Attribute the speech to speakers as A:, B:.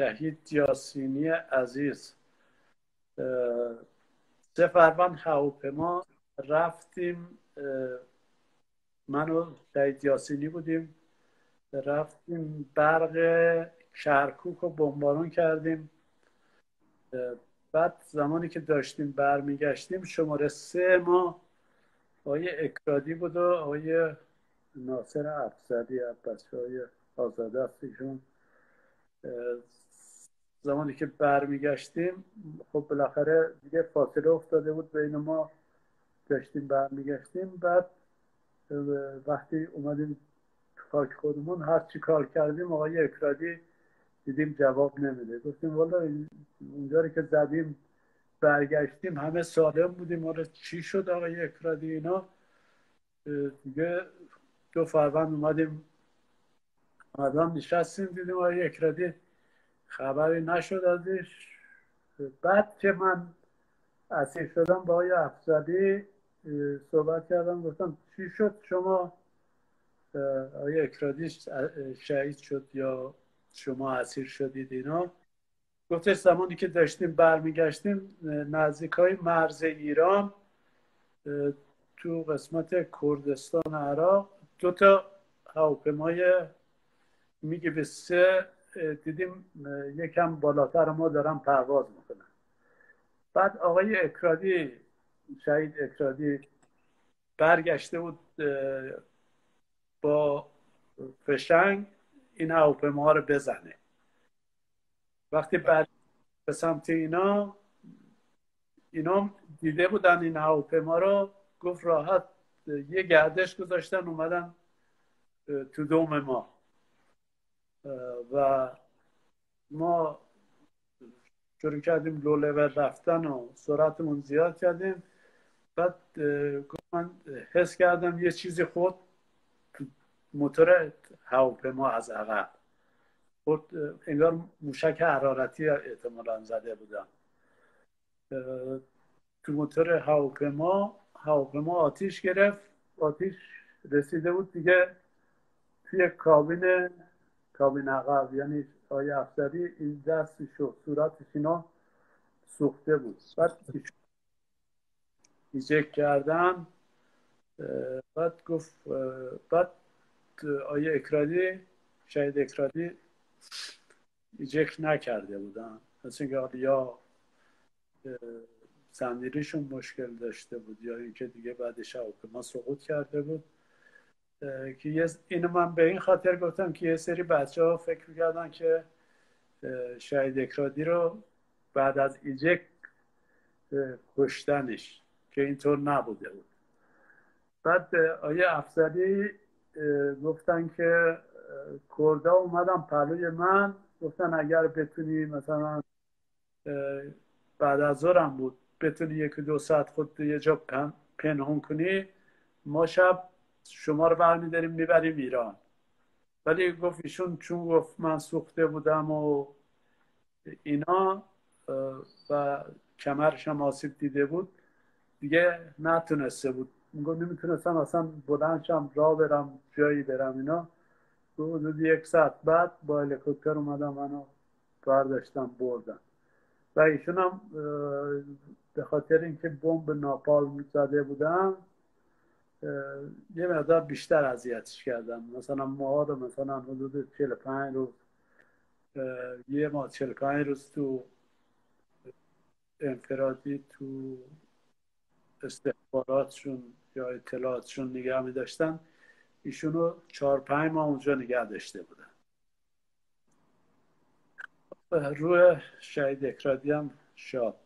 A: شهید یاسینی عزیز. سه فروند هواپیما رفتیم. من و شهید یاسینی بودیم. رفتیم برق کرکوک رو بمبارون کردیم. بعد زمانی که داشتیم برمیگشتیم شماره سه ما آقای اکرادی بود و آقای ناصر افزدی بچه های آزاده هستیشون زمانی که برمیگشتیم خب بالاخره دیگه فاصله افتاده بود بین ما داشتیم برمیگشتیم. بعد وقتی اومدیم خاک خودمون هر چی کار کردیم آقای اکرادی دیدیم جواب نمیده. گفتیم والا اونجا که زدیم برگشتیم همه سالم بودیم آره چی شد آقای اکرادی اینا؟ دیگه دو فروند اومدیم آدم نشستیم دیدیم آقای اکرادی خبری نشد ازش. بعد که من اسیر شدم با آقای افزادی صحبت کردم گفتم چی شد؟ شما آقای اکرادی شهید شد یا شما اسیر شدید اینا؟ گفتش زمانی که داشتیم برمیگشتیم نزدیک های مرز ایران تو قسمت کردستان عراق. دو تا هواپیمای میگه به سه دیدیم یکم بالاتر ما دارن پرواز می‌کنن. بعد آقای اکرادی شهید اکرادی برگشته بود با فشنگ این هواپیما رو بزنه. وقتی بعد به سمت اینا اینا دیده بودن این هواپیما رو گفت راحت یه گردش گذاشتن اومدن تو دوم ما. و ما شروع کردیم لو لول رفتن و سرعتمون زیاد کردیم. بعد من حس کردم یه چیزی خود موتور هواپیما از عقب. خود انگار موشک حرارتی احتمالا زده بودم. تو موتور هواپیما هواپیما آتیش گرفت آتیش رسیده بود دیگه توی کابین کابین عقب یعنی آقای افسری این دستش و صورتش اینا سوخته بود. بعد ایجک کردن بعد گفت بعد آیه اکرادی شاید اکرادی ایجک نکرده بودن. مثل اینکه یا زنجیرشون مشکل داشته بود یا اینکه دیگه بعدش ما سقوط کرده بود. که اینو من به این خاطر گفتم که یه سری بچه ها فکر می‌کردن که شاید اکرادی رو بعد از ایجک کشتنش که اینطور نبوده بود. بعد آیه افزلی گفتن که کردا اومدن پلوی من گفتن اگر بتونی مثلا بعد از ظهرم بود بتونی یک دو ساعت خود یه جا پنهون کنی ما شب شما رو برمیداریم می‌بریم ایران. ولی گفت ایشون چون گفت من سوخته بودم و اینا و کمرش هم آسیب دیده بود دیگه نتونسته بود. میگم نمی‌تونستم اصلا بلندشم را برم جایی برم اینا. حدود یک ساعت بعد با هلیکوپتر اومدم منو برداشتم بردم. و ایشون هم به خاطر اینکه بمب ناپال زده بودم یه مقدار بیشتر اذیتش کردم. مثلا ما رو مثلا حدود 45 روز یه ما 45 روز تو انفرادی تو استخباراتشون یا اطلاعاتشون نگه می داشتن. ایشونو چهار پنج ماه اونجا نگه داشته بودن. روی شهید اکرادی هم شاد.